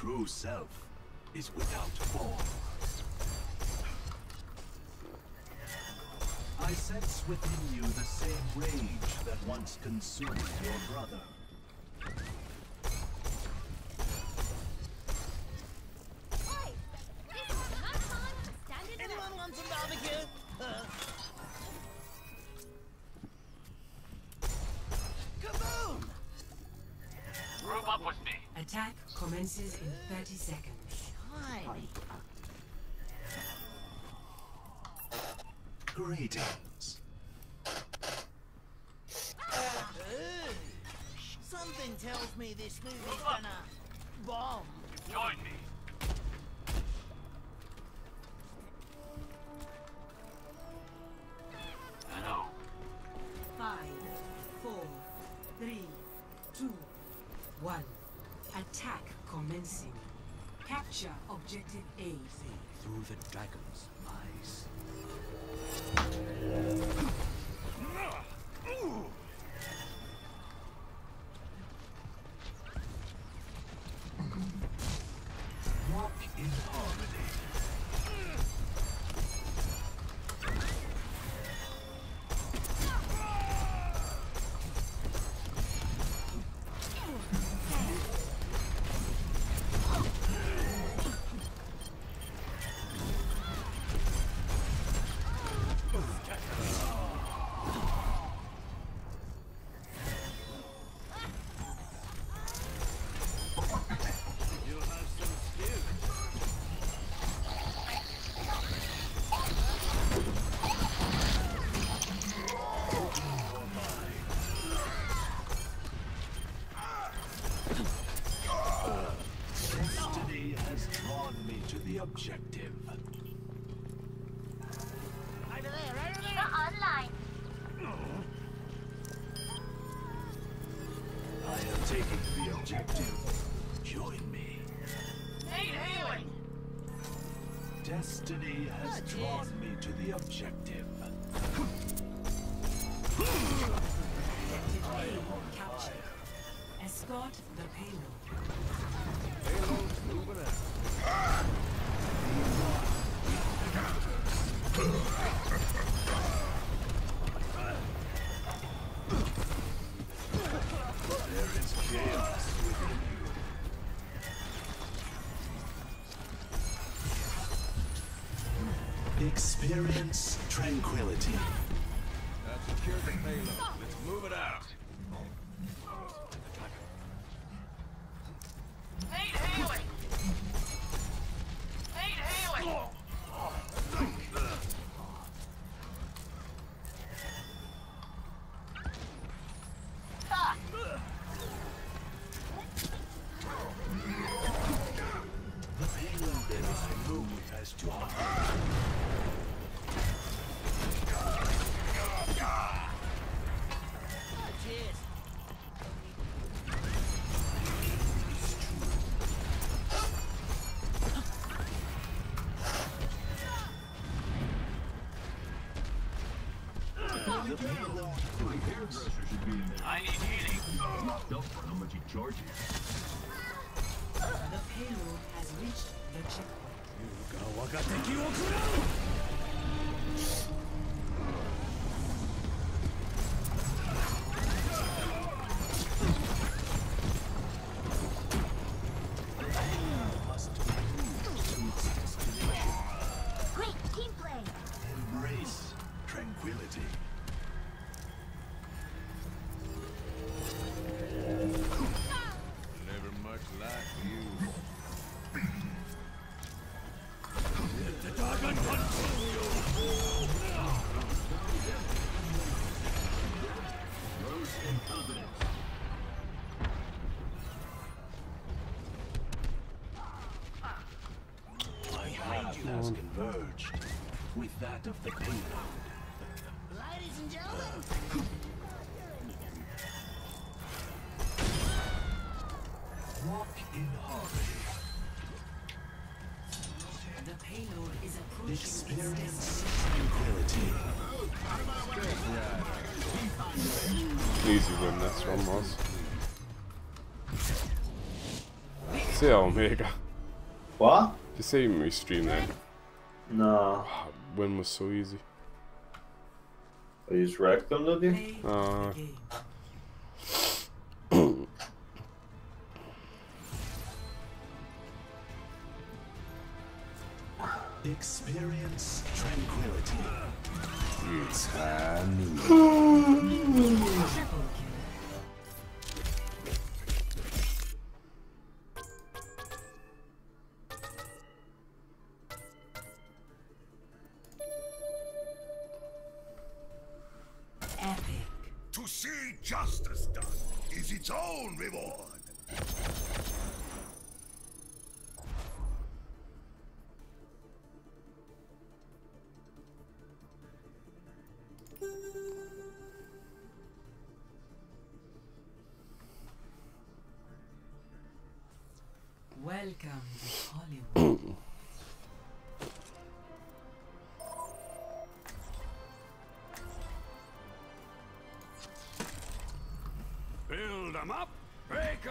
true self is without form. I sense within you the same rage that once consumed your brother. Commences in 30 seconds. Tiny. Greetings. Ooh. Something tells me this movie's gonna bomb. Join me. Capture objective A. Through the dragon's eyes. Objective. Join me. Need healing. Destiny has drawn me to the objective. Objective tranquility. That secured the payload. Let's move it out. Clears. I need healing. Not for how much he charges. The payload has reached the checkpoint. That of the payload. Ladies and gentlemen. Walk in harmony. The payload is approaching Experience tranquility. Easy win this one was. Say Omega. What? Just say me stream that. No. Win was so easy. I just wrecked them, did you? Play Uh, the. Experience see justice done is its own reward. Welcome to Hollywood.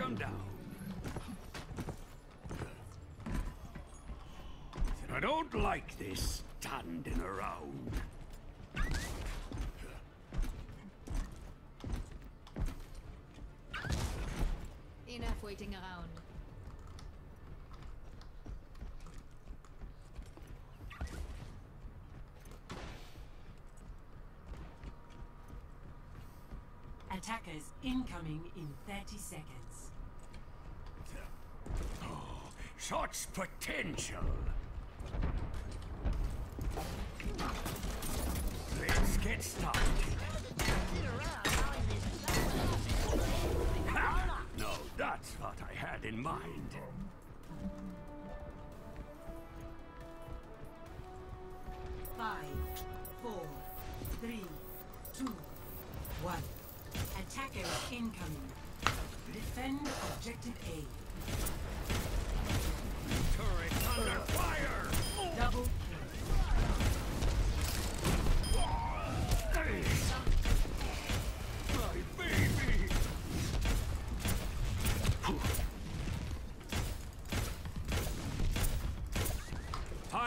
Break 'em down. I don't like this standing around. Enough waiting around. Attackers incoming in 30 seconds. Such potential. Let's get started. Ha! No, that's what I had in mind. Five, four, three, two, one. Attackers incoming. Defend objective A.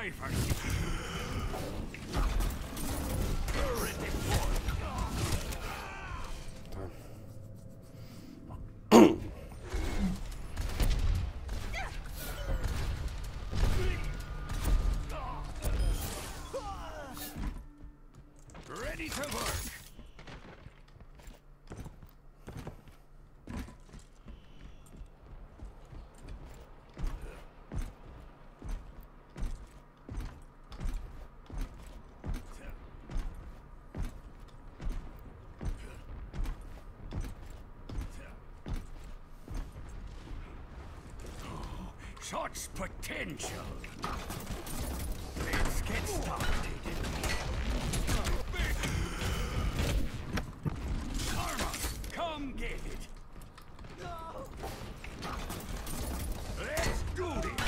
Hi, Such potential. Let's get started. Karma, come get it. Let's do this.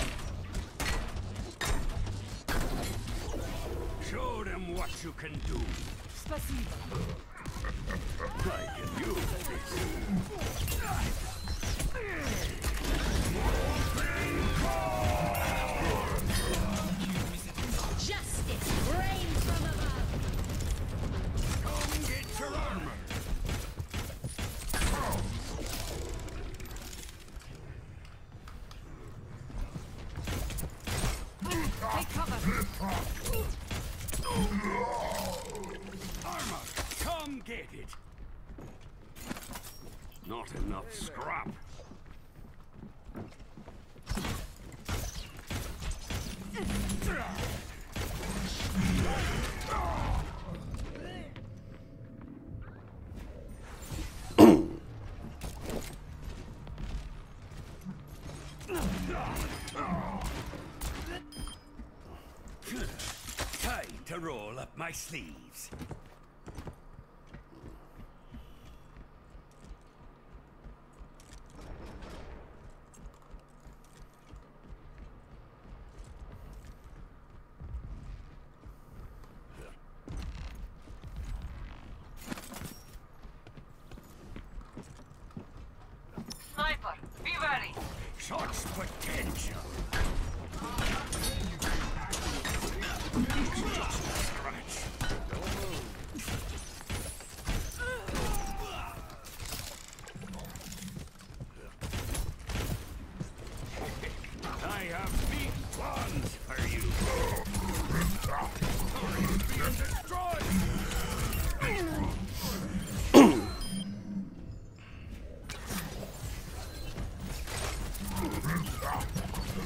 Show them what you can do. I can use this. Enough scrap. Time to roll up my sleeves. Be ready. Such potential.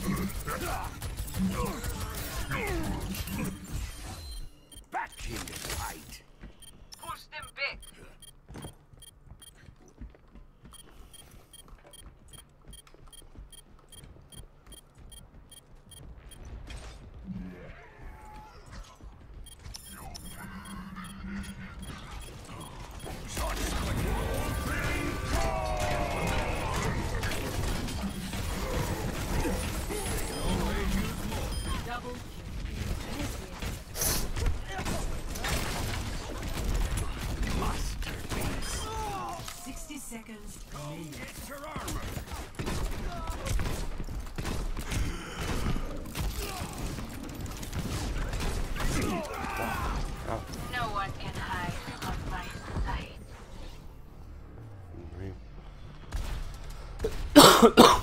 よし! Oh,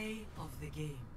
play of the game.